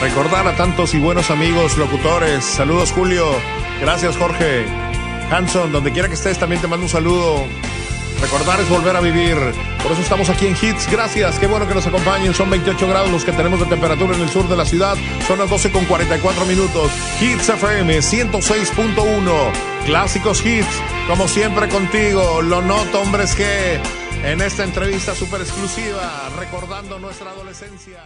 Recordar a tantos y buenos amigos, locutores. Saludos, Julio. Gracias, Jorge. Hanson, donde quiera que estés, también te mando un saludo. Recordar es volver a vivir. Por eso estamos aquí en Hits. Gracias. Qué bueno que nos acompañen. Son 28 grados los que tenemos de temperatura en el sur de la ciudad. Son las 12 con 44 minutos. Hits FM 106.1. Clásicos Hits. Como siempre contigo. Lo noto, hombres que en esta entrevista súper exclusiva. Recordando nuestra adolescencia.